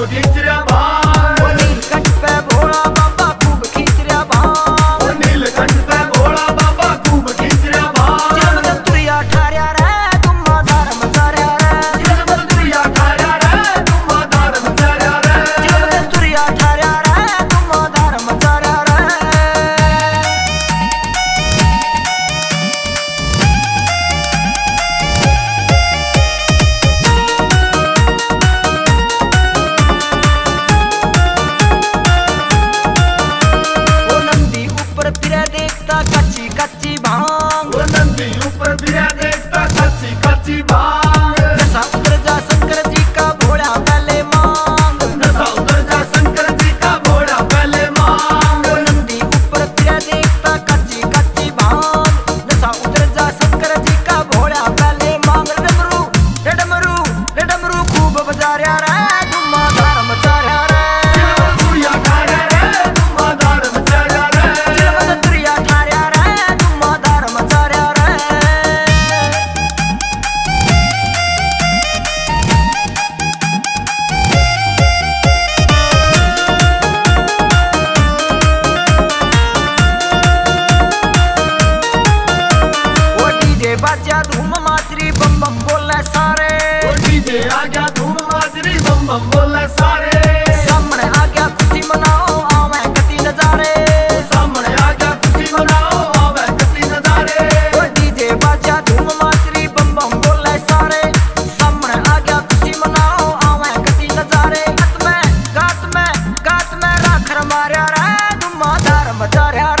Ruhumu dindiren गया धूम माचरी बम बम बोले सारे। डीजे आ गया धूम माचरी बम बम बोले सारे। सामने आ गया खुशी मनाओ आवे गति नजारे। सामने आ गया खुशी मनाओ आवे गति नजारे। डीजे बाजा धूम माचरी बम बम बोले सारे। सामने आ गया खुशी मनाओ आवे गति नजारे। गात में गात में गात में राखर मारया रे धुमाधार मचा रहा